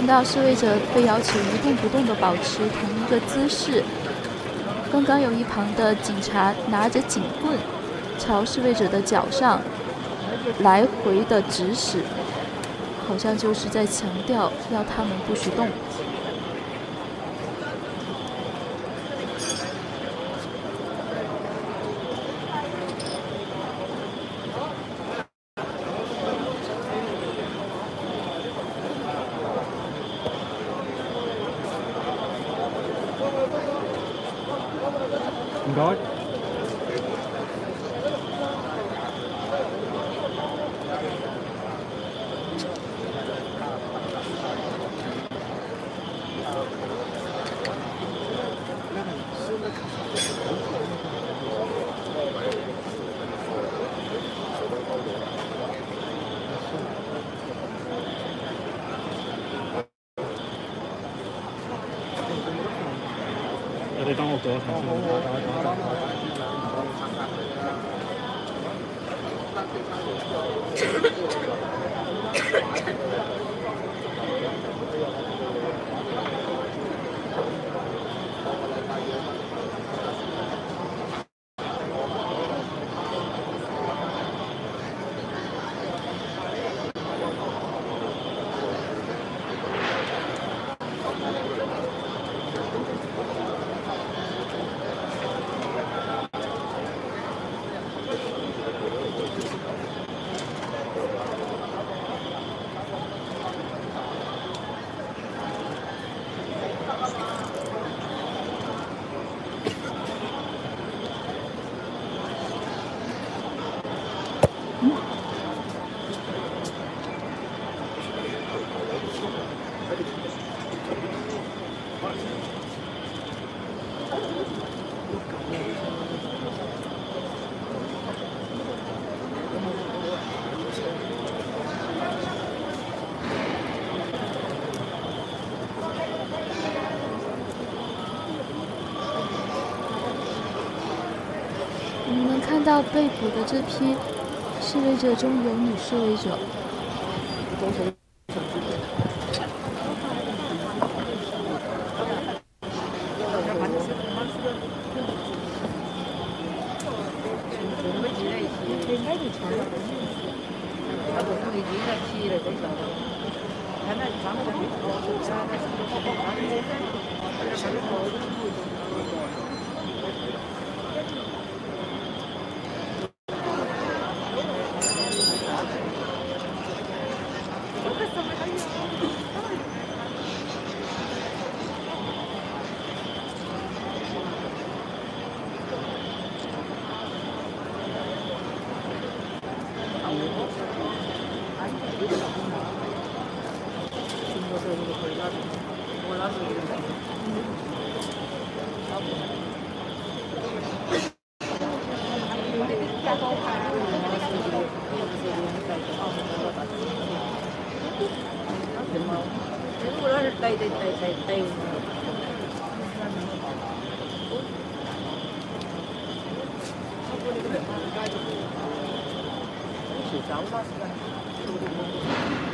看到示威者被要求一动不动地保持同一个姿势。刚刚有一旁的警察拿着警棍，朝示威者的脚上来回的指使，好像就是在强调要他们不许动。God. 你帮我隔一层。好好好好你们看到被捕的这批示威者中有女示威者。的钱都不是，他都是一个七的，那房子没，那房子多少，他那房子多少。tay tay tay tay tay chỉ giáo mắt ra